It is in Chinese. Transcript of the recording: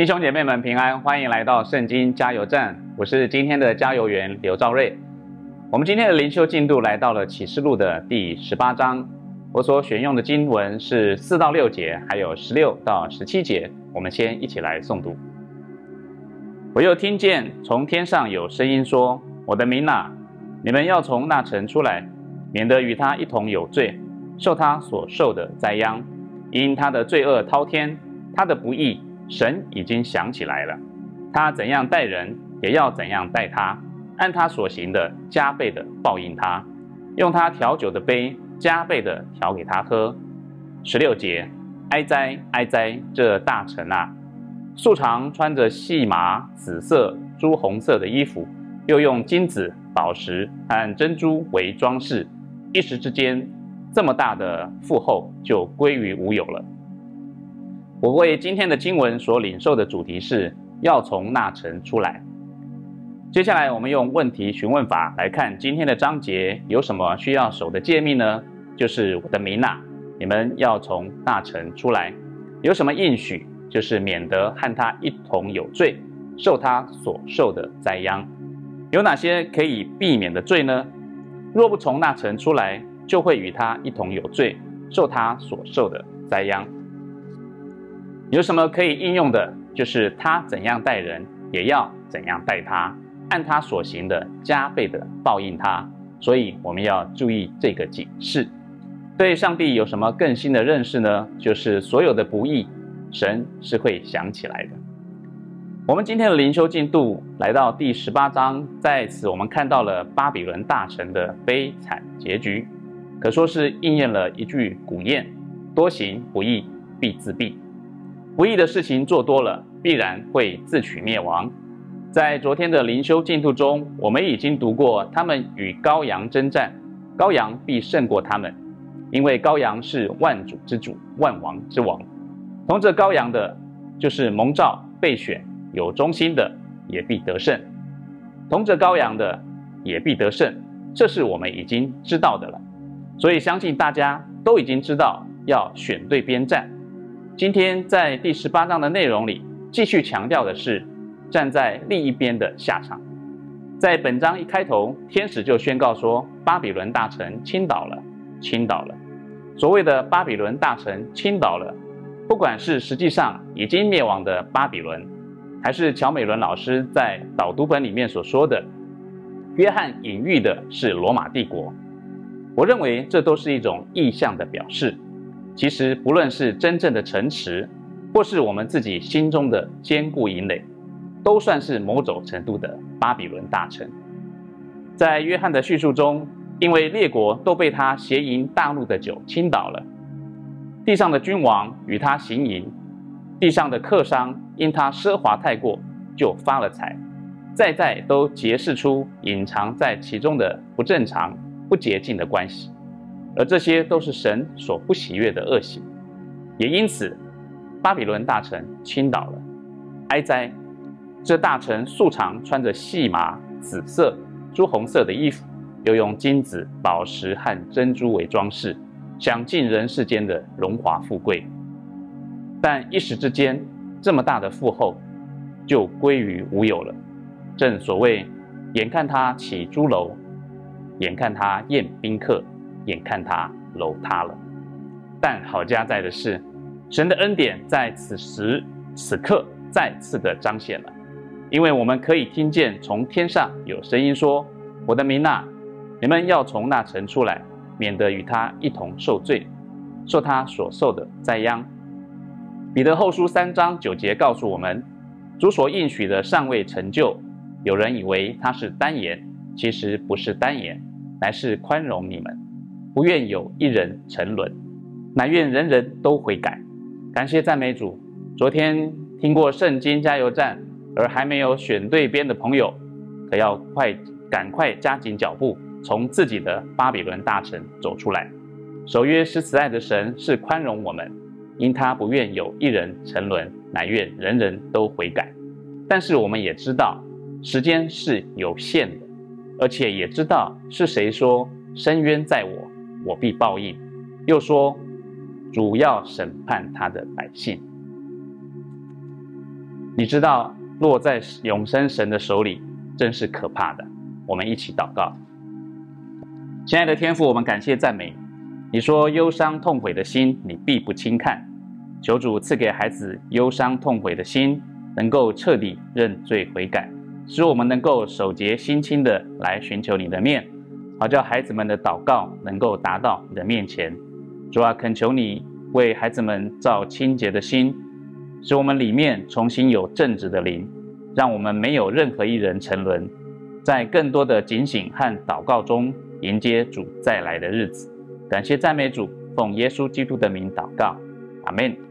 弟兄姐妹们平安，欢迎来到圣经加油站，我是今天的加油员刘兆瑞。我们今天的灵修进度来到了启示录的第十八章，我所选用的经文是四到六节，还有十六到十七节。我们先一起来诵读。我又听见从天上有声音说：“我的民哪，你们要从那城出来，免得与他一同有罪，受他所受的灾殃，因他的罪恶滔天，他的不义。”神已经想起来了，他怎样待人，也要怎样待他，按他所行的加倍的报应他，用他调酒的杯加倍的调给他喝。十六节，哀哉哀哉，这大臣啊，素常穿着细麻、紫色、朱红色的衣服，又用金子、宝石和珍珠为装饰，一时之间，这么大的富厚就归于无有了。我为今天的经文所领受的主题是要从那城出来。接下来，我们用问题询问法来看今天的章节有什么需要守的诫命呢？就是我的名呐，你们要从那城出来。有什么应许？就是免得和他一同有罪，受他所受的灾殃。有哪些可以避免的罪呢？若不从那城出来，就会与他一同有罪，受他所受的灾殃。有什么可以应用的？就是他怎样待人，也要怎样待他，按他所行的加倍的报应他。所以我们要注意这个警示。对上帝有什么更新的认识呢？就是所有的不义，神是会想起来的。我们今天的灵修进度来到第十八章，在此我们看到了巴比伦大臣的悲惨结局，可说是应验了一句古谚：多行不义必自毙。不义的事情做多了，必然会自取灭亡。在昨天的灵修进度中，我们已经读过他们与羔羊征战，羔羊必胜过他们，因为羔羊是万主之主，万王之王。同着羔羊的，就是蒙召备选有忠心的，也必得胜。同着羔羊的，也必得胜，这是我们已经知道的了。所以相信大家都已经知道要选对边站。今天在第十八章的内容里，继续强调的是站在另一边的下场。在本章一开头，天使就宣告说：“巴比伦大臣倾倒了，倾倒了。”所谓的巴比伦大臣倾倒了，不管是实际上已经灭亡的巴比伦，还是乔美伦老师在导读本里面所说的，约翰隐喻的是罗马帝国。我认为这都是一种意象的表示。其实，不论是真正的城池，或是我们自己心中的坚固营垒，都算是某种程度的巴比伦大城。在约翰的叙述中，因为列国都被他邪淫大怒的酒倾倒了，地上的君王与他行淫，地上的客商因他奢华太过就发了财，再再都揭示出隐藏在其中的不正常、不洁净的关系。而这些都是神所不喜悦的恶行，也因此，巴比伦大臣倾倒了。哀哉！这大臣素常穿着细麻、紫色、朱红色的衣服，又用金子、宝石和珍珠为装饰，享尽人世间的荣华富贵。但一时之间，这么大的富厚，就归于无有了。正所谓，眼看他起朱楼，眼看他宴宾客。眼看他楼塌了，但好家在的是，神的恩典在此时此刻再次的彰显了，因为我们可以听见从天上有声音说：“我的民呐，你们要从那城出来，免得与他一同受罪，受他所受的灾殃。”彼得后书三章九节告诉我们，主所应许的尚未成就，有人以为他是单言，其实不是单言，乃是宽容你们。不愿有一人沉沦，乃愿人人都悔改。感谢赞美主。昨天听过圣经加油站，而还没有选对边的朋友，可要快赶快加紧脚步，从自己的巴比伦大城走出来。守约是慈爱的神是宽容我们，因他不愿有一人沉沦，乃愿人人都悔改。但是我们也知道时间是有限的，而且也知道是谁说深渊在我。我必报应。又说，主要审判他的百姓。你知道落在永生神的手里，真是可怕的。我们一起祷告，亲爱的天父，我们感谢赞美你。说忧伤痛悔的心，你必不轻看。求主赐给孩子忧伤痛悔的心，能够彻底认罪悔改，使我们能够守节心清的来寻求你的面，好叫孩子们的祷告能够达到你的面前。主啊，恳求你为孩子们造清洁的心。使我们里面重新有正直的灵，让我们没有任何一人沉沦，在更多的警醒和祷告中迎接主再来的日子。感谢赞美主，奉耶稣基督的名祷告，阿门。